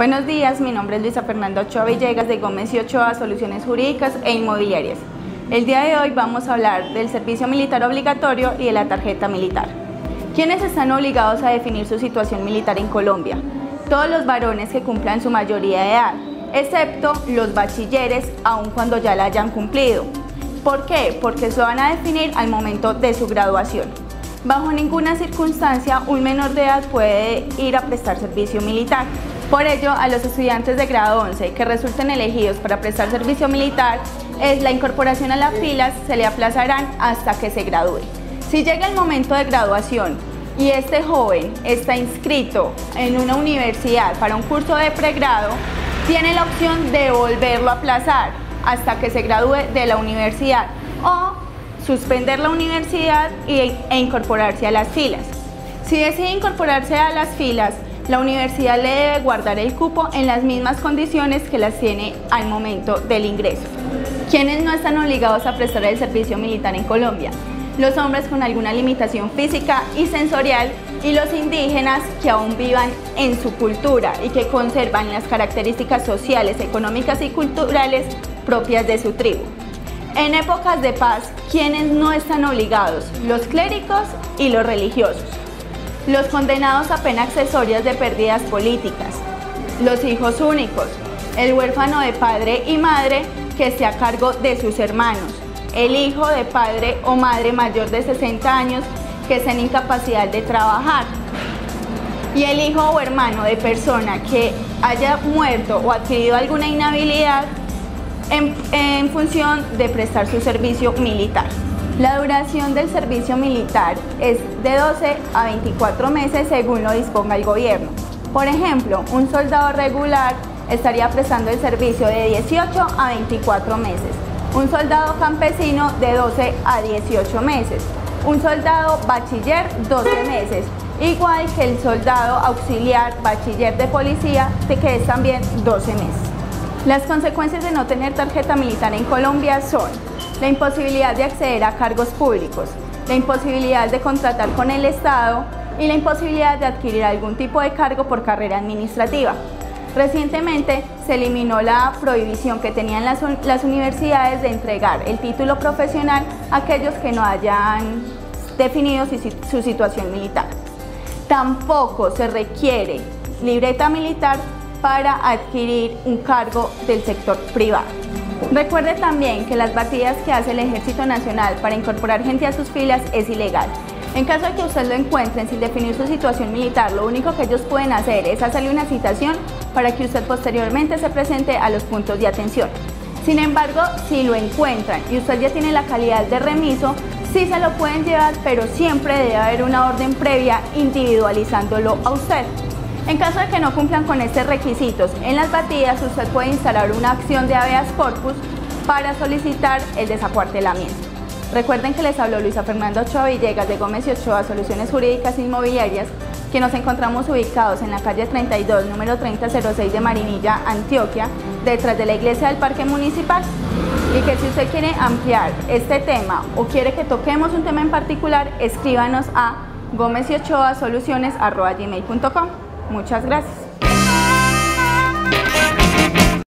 Buenos días, mi nombre es Luisa Fernanda Ochoa Villegas de Gómez y Ochoa Soluciones Jurídicas e Inmobiliarias. El día de hoy vamos a hablar del servicio militar obligatorio y de la tarjeta militar. ¿Quiénes están obligados a definir su situación militar en Colombia? Todos los varones que cumplan su mayoría de edad, excepto los bachilleres, aun cuando ya la hayan cumplido. ¿Por qué? Porque se van a definir al momento de su graduación. Bajo ninguna circunstancia un menor de edad puede ir a prestar servicio militar. Por ello, a los estudiantes de grado 11 que resulten elegidos para prestar servicio militar, es la incorporación a las filas se le aplazarán hasta que se gradúe. Si llega el momento de graduación y este joven está inscrito en una universidad para un curso de pregrado, tiene la opción de volverlo a aplazar hasta que se gradúe de la universidad o suspender la universidad e incorporarse a las filas. Si decide incorporarse a las filas, la universidad le debe guardar el cupo en las mismas condiciones que las tiene al momento del ingreso. ¿Quiénes no están obligados a prestar el servicio militar en Colombia? Los hombres con alguna limitación física y sensorial y los indígenas que aún vivan en su cultura y que conservan las características sociales, económicas y culturales propias de su tribu. En épocas de paz, ¿quiénes no están obligados? Los clérigos y los religiosos los condenados a pena accesorias de pérdidas políticas, los hijos únicos, el huérfano de padre y madre que esté a cargo de sus hermanos, el hijo de padre o madre mayor de 60 años que esté en incapacidad de trabajar y el hijo o hermano de persona que haya muerto o adquirido alguna inhabilidad en, en función de prestar su servicio militar. La duración del servicio militar es de 12 a 24 meses según lo disponga el gobierno. Por ejemplo, un soldado regular estaría prestando el servicio de 18 a 24 meses, un soldado campesino de 12 a 18 meses, un soldado bachiller 12 meses, igual que el soldado auxiliar bachiller de policía que es también 12 meses. Las consecuencias de no tener tarjeta militar en Colombia son la imposibilidad de acceder a cargos públicos, la imposibilidad de contratar con el Estado y la imposibilidad de adquirir algún tipo de cargo por carrera administrativa. Recientemente se eliminó la prohibición que tenían las, universidades de entregar el título profesional a aquellos que no hayan definido su, su situación militar. Tampoco se requiere libreta militar para adquirir un cargo del sector privado. Recuerde también que las batidas que hace el Ejército Nacional para incorporar gente a sus filas es ilegal. En caso de que usted lo encuentren sin definir su situación militar, lo único que ellos pueden hacer es hacerle una citación para que usted posteriormente se presente a los puntos de atención. Sin embargo, si lo encuentran y usted ya tiene la calidad de remiso, sí se lo pueden llevar, pero siempre debe haber una orden previa individualizándolo a usted. En caso de que no cumplan con estos requisitos en las batidas, usted puede instalar una acción de habeas corpus para solicitar el desacuartelamiento. Recuerden que les habló Luisa Fernanda Ochoa Villegas de Gómez y Ochoa Soluciones Jurídicas Inmobiliarias, que nos encontramos ubicados en la calle 32, número 3006 de Marinilla, Antioquia, detrás de la iglesia del Parque Municipal. Y que si usted quiere ampliar este tema o quiere que toquemos un tema en particular, escríbanos a gómez y Ochoa Soluciones. Muchas gracias.